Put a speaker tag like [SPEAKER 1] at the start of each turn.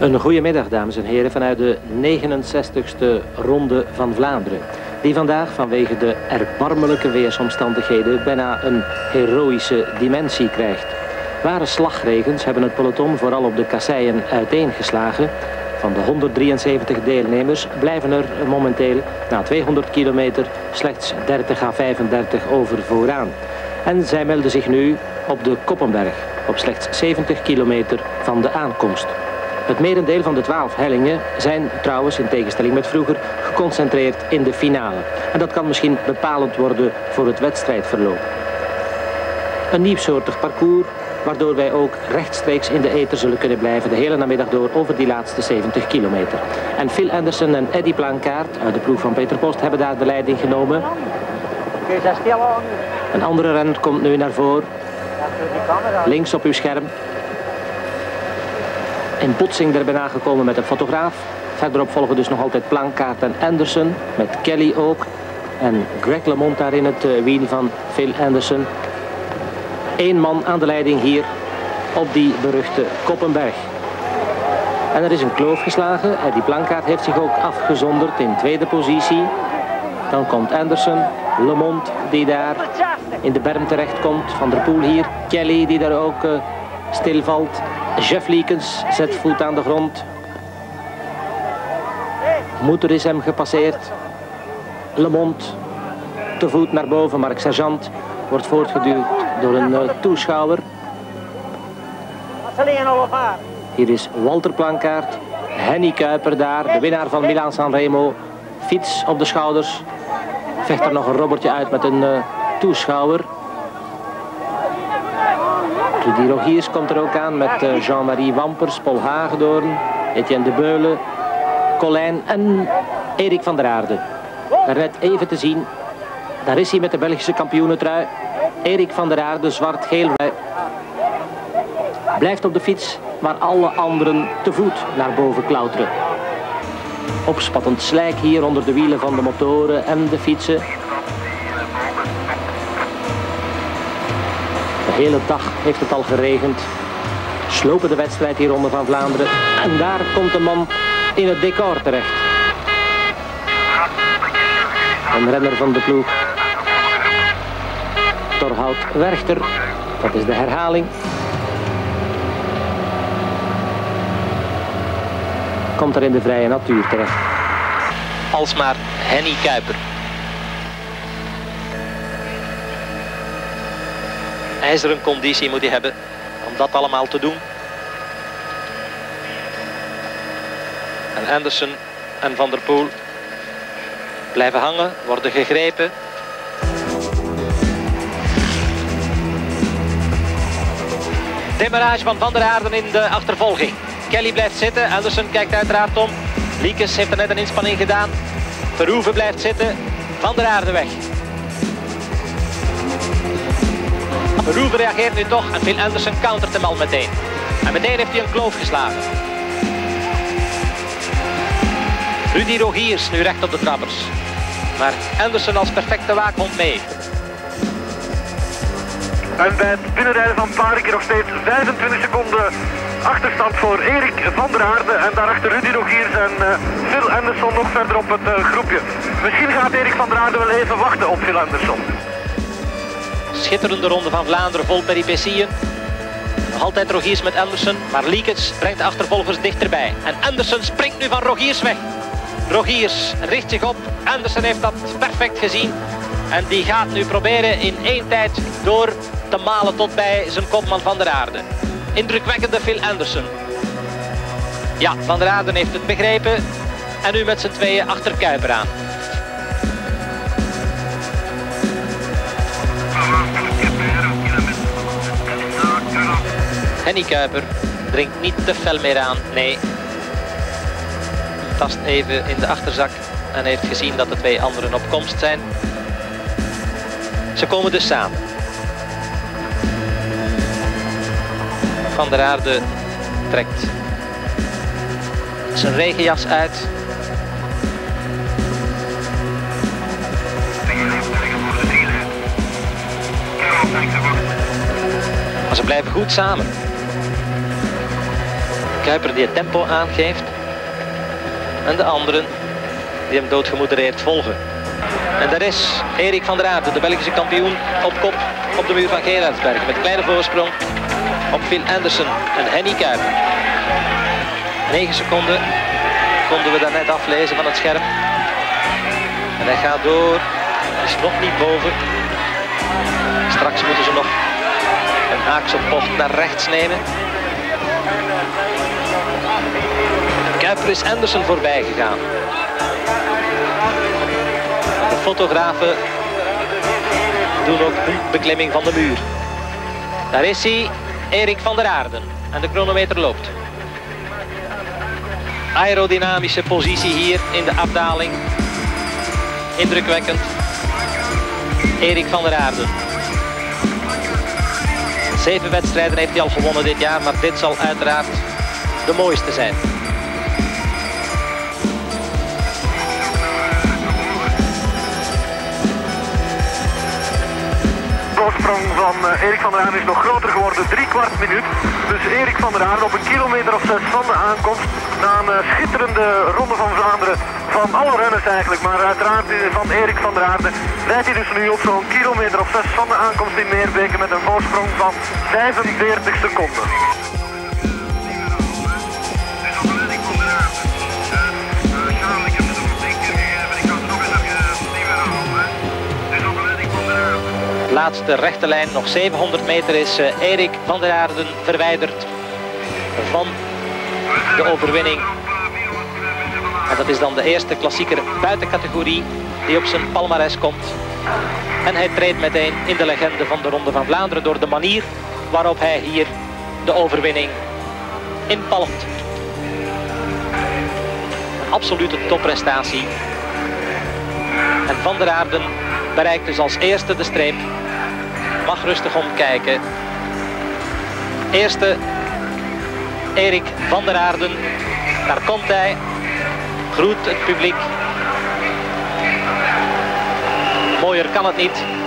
[SPEAKER 1] Een goedemiddag, dames en heren, vanuit de 69ste Ronde van Vlaanderen. Die vandaag vanwege de erbarmelijke weersomstandigheden bijna een heroïsche dimensie krijgt. Ware slagregens hebben het peloton vooral op de kasseien uiteengeslagen. Van de 173 deelnemers blijven er momenteel na 200 kilometer slechts 30 à 35 over vooraan. En zij melden zich nu op de Koppenberg, op slechts 70 kilometer van de aankomst. Het merendeel van de 12 hellingen zijn trouwens, in tegenstelling met vroeger, geconcentreerd in de finale. En dat kan misschien bepalend worden voor het wedstrijdverloop. Een nieuwsoortig parcours, waardoor wij ook rechtstreeks in de eter zullen kunnen blijven de hele namiddag door over die laatste 70 kilometer. En Phil Anderson en Eddie Plankaart uit de ploeg van Peter Post hebben daar de leiding genomen. Een andere renner komt nu naar voren. Links op uw scherm. In botsing er bijna met een fotograaf. Verderop volgen dus nog altijd Plankaart en Anderson. Met Kelly ook. En Greg LeMond daar in het eh, wiel van Phil Anderson. Eén man aan de leiding hier op die beruchte Koppenberg. En er is een kloof geslagen. Die Plankaart heeft zich ook afgezonderd in tweede positie. Dan komt Anderson, Lemond die daar in de berm terechtkomt. Van der Poel hier, Kelly die daar ook uh, stilvalt. Jeff Leekens zet voet aan de grond. Moeder is hem gepasseerd. Lemond te voet naar boven. Mark Sergeant wordt voortgeduwd door een uh, toeschouwer. Hier is Walter Plankaart. Henny Kuiper daar, de winnaar van Milan Sanremo. Fiets op de schouders. Vecht er nog een robbertje uit met een uh, toeschouwer. Rudy Rogiers komt er ook aan met uh, Jean-Marie Wampers, Paul Hagedoorn, Etienne de Beulen, Colijn en Erik van der Aarde. Daarnet even te zien, daar is hij met de Belgische kampioenentrui. Erik van der Aarde, zwart-geel. Blijft op de fiets, maar alle anderen te voet naar boven klauteren. Opspattend slijk hier onder de wielen van de motoren en de fietsen. Hele dag heeft het al geregend. Slopen de wedstrijd hier van Vlaanderen. En daar komt de man in het decor terecht. Een renner van de ploeg. Torhout Werchter. Dat is de herhaling. Komt er in de vrije natuur terecht.
[SPEAKER 2] Alsmaar Henny Kuiper. IJzeren conditie moet hij hebben om dat allemaal te doen. En Anderson en Van der Poel blijven hangen, worden gegrepen. Demarage van Van der Aarden in de achtervolging. Kelly blijft zitten, Anderson kijkt uiteraard om. Liekes heeft er net een inspanning gedaan. Verhoeven blijft zitten, Van der Aarde weg. Verhoeven reageert nu toch en Phil Anderson countert hem al meteen. En meteen heeft hij een kloof geslagen. Rudy Rogiers nu recht op de trappers. Maar Anderson als perfecte waakhond mee.
[SPEAKER 3] En bij het binnenrijden van Parker nog steeds 25 seconden achterstand voor Erik van der Aarde. En daarachter Rudy Rogiers en uh, Phil Anderson nog verder op het uh, groepje. Misschien gaat Erik van der Aarde wel even wachten op Phil Anderson.
[SPEAKER 2] Schitterende ronde van Vlaanderen vol peripecieën. Nog altijd Rogiers met Anderson, maar Liekens brengt de achtervolgers dichterbij. En Anderson springt nu van Rogiers weg. Rogiers richt zich op. Anderson heeft dat perfect gezien. En die gaat nu proberen in één tijd door te malen tot bij zijn kopman Van der Aarde. Indrukwekkende Phil Anderson. Ja, Van der Aarden heeft het begrepen. En nu met z'n tweeën achter Kuiper aan. Henny Kuiper dringt niet te fel meer aan, nee. Tast even in de achterzak en heeft gezien dat de twee anderen op komst zijn. Ze komen dus samen. Van der Aarde trekt zijn regenjas uit. Maar ze blijven goed samen.
[SPEAKER 1] Kuiper die het tempo aangeeft. En de anderen die hem doodgemodereerd volgen. En daar is Erik van der Aarde, de Belgische kampioen, op kop op de muur van Gerardsberg. Met kleine voorsprong op Phil Anderson en Henny Kuiper. 9 seconden konden we daarnet aflezen van het scherm. En hij gaat door. Is nog niet boven. Straks moeten ze nog een haakse bocht naar rechts nemen. Kuiper is Anderson voorbij gegaan. De fotografen doen ook een beklimming van de muur. Daar is hij, Erik van der Aarden. En de chronometer loopt. Aerodynamische positie hier in de afdaling. Indrukwekkend. Erik van der Aarden. Zeven wedstrijden heeft hij al gewonnen dit jaar, maar dit zal uiteraard de mooiste zijn.
[SPEAKER 3] Voorsprong van uh, Erik van der Aarden is nog groter geworden, drie kwart minuut. Dus Erik van der Aarden op een kilometer of zes van de aankomst. Na een uh, schitterende ronde van Vlaanderen, van alle renners eigenlijk, maar uiteraard van Erik van der Aarden. Rijdt hij dus nu op zo'n kilometer of zes van de aankomst in Meerbeke met een voorsprong van 45 seconden.
[SPEAKER 1] Laatste rechte lijn, nog 700 meter, is uh, Erik van der Aarden verwijderd van de overwinning. En dat is dan de eerste klassieker buitencategorie die op zijn palmares komt. En hij treedt meteen in de legende van de Ronde van Vlaanderen door de manier waarop hij hier de overwinning inpalmt. Een absolute topprestatie. En Van der Aarden bereikt dus als eerste de streep mag rustig omkijken. Eerste Erik van der Aarden. Daar komt hij. Groet het publiek. Mooier kan het niet.